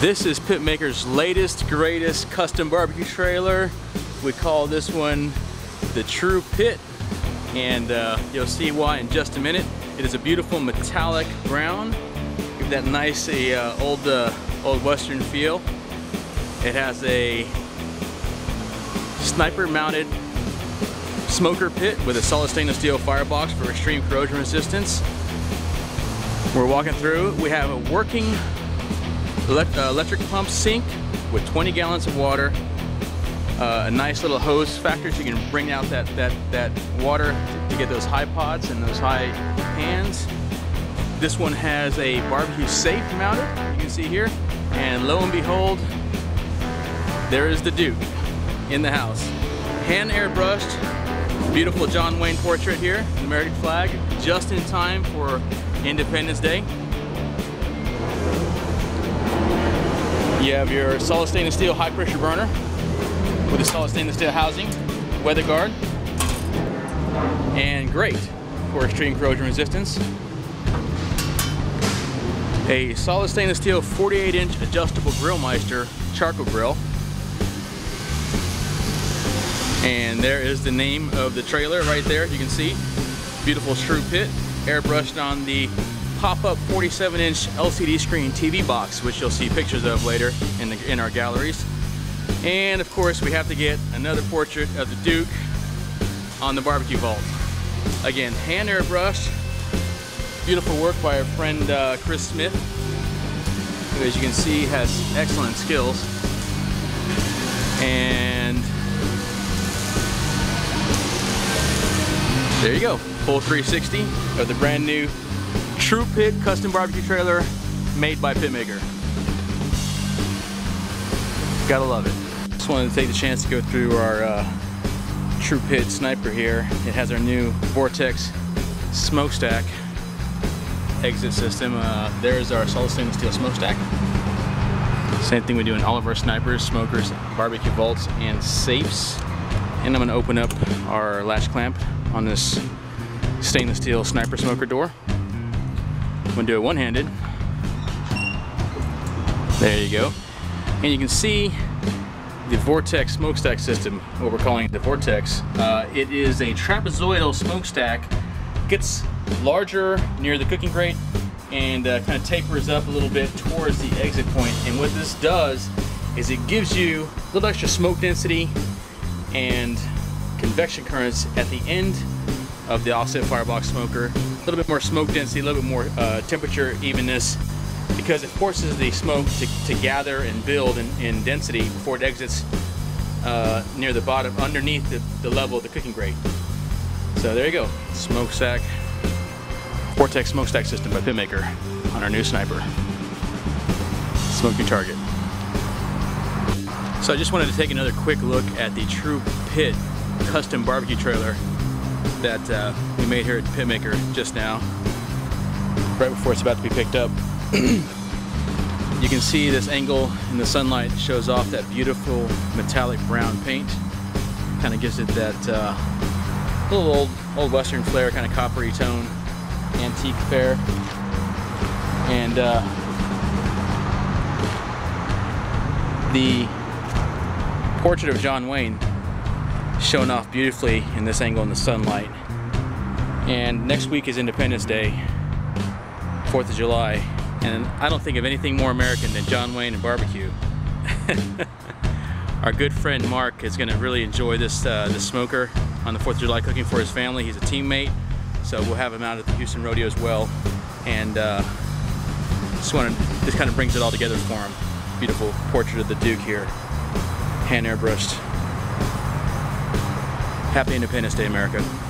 This is Pitmaker's latest, greatest custom barbecue trailer. We call this one the True Pit, and uh, you'll see why in just a minute. It is a beautiful metallic brown, give that nice uh, old uh, old western feel. It has a sniper mounted smoker pit with a solid stainless steel firebox for extreme corrosion resistance. We're walking through. We have a working electric pump sink with 20 gallons of water, uh, a nice little hose factor so you can bring out that, that, that water to get those high pots and those high pans. This one has a barbecue safe mounted, you can see here. And lo and behold, there is the Duke in the house. Hand airbrushed, beautiful John Wayne portrait here, American flag, just in time for Independence Day. You have your solid stainless steel high pressure burner with a solid stainless steel housing, weather guard, and great for extreme corrosion resistance. A solid stainless steel 48 inch adjustable Grillmeister charcoal grill. And there is the name of the trailer right there, you can see. Beautiful True Pit, airbrushed on the pop-up 47-inch LCD screen TV box, which you'll see pictures of later in, the, in our galleries. And of course, we have to get another portrait of the Duke on the barbecue vault. Again, hand airbrushed. Beautiful work by our friend uh, Chris Smith, who as you can see has excellent skills. And there you go, full 360 of the brand new True Pit custom barbecue trailer made by Pitmaker. Gotta love it. Just wanted to take the chance to go through our uh, True Pit sniper here. It has our new Vortex smokestack exit system. Uh, there's our solid stainless steel smokestack. Same thing we do in all of our snipers, smokers, barbecue vaults, and safes. And I'm gonna open up our latch clamp on this stainless steel sniper smoker door. I'm gonna do it one-handed. There you go. And you can see the Vortex smokestack system, what we're calling the Vortex. Uh, it is a trapezoidal smokestack. Gets larger near the cooking grate and uh, kind of tapers up a little bit towards the exit point. And what this does is it gives you a little extra smoke density and convection currents at the end of the offset firebox smoker. Little bit more smoke density, a little bit more uh, temperature evenness because it forces the smoke to, to gather and build in, in density before it exits uh, near the bottom, underneath the, the level of the cooking grate. So there you go, smoke smokestack, Vortex smokestack system by Pitmaker on our new sniper. Smoking target. So I just wanted to take another quick look at the True Pit custom barbecue trailer that uh, we made here at Pitmaker just now, right before it's about to be picked up. you can see this angle in the sunlight shows off that beautiful metallic brown paint. Kind of gives it that uh, little old, old western flair, kind of coppery tone, antique fare. And uh, the portrait of John Wayne shown off beautifully in this angle in the sunlight. And next week is Independence Day, 4th of July, and I don't think of anything more American than John Wayne and barbecue. Our good friend Mark is going to really enjoy this, uh, this smoker on the 4th of July cooking for his family. He's a teammate, so we'll have him out at the Houston Rodeo as well. And uh, just wanted, this kind of brings it all together for him. Beautiful portrait of the Duke here, hand airbrushed. Happy Independence Day, America.